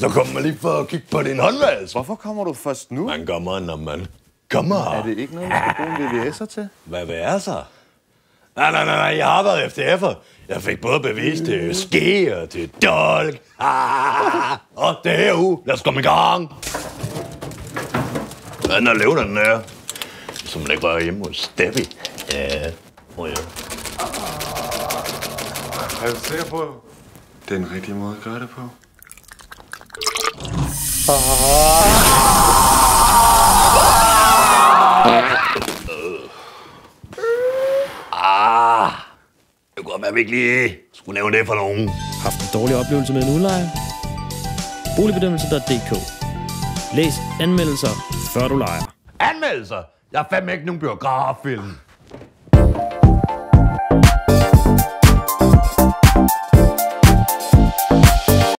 kommer lige for at kigge på din håndvask. Hvorfor kommer du først nu? Man kommer, når man kommer. Er det ikke noget, man skal bruge en VVS'er til? Hvad vil jeg så? Nej, nej, nej, nej, jeg har været FDF'er. Jeg fik både bevis til ske og til dolk. Ah, og det her uge, lad os komme i gang. Hvordan er levende den her? Som man ikke var hjemme hos Steffi. Ja, oh, ja. Er du sikker på, det er den rigtige måde at gøre det på? Ah, det kunne godt være, vi ikke lige skulle nævne det for nogen. Haft en dårlig oplevelse med en udlejer? Boligbedømmelse.dk Læs anmeldelser, før du lejer. Anmeldelser! Jeg er fandme ikke nogen biograffilm.